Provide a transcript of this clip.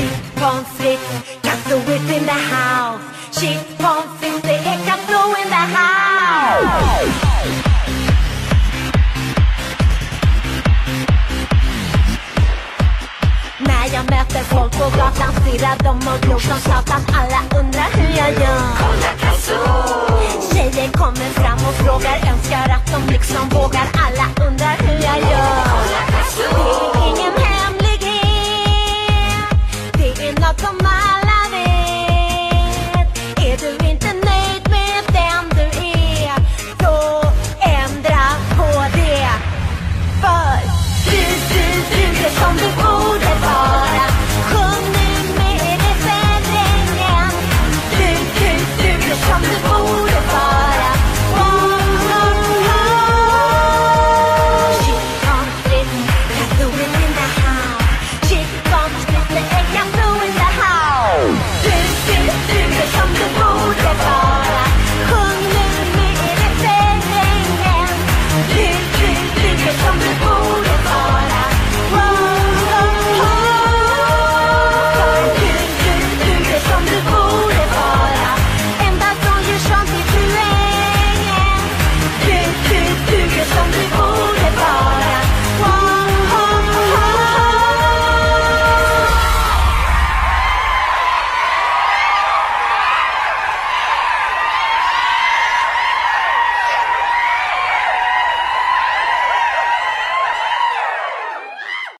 Shit pommes frites, got the whip in the house. Shit pommes frites, det är Kato in the house. När jag möter folk på gatan stirrar de och glor som satan Alla undrar hur jag gör Tjejer kommer fram och frågar Önskar att de liksom vågar Alla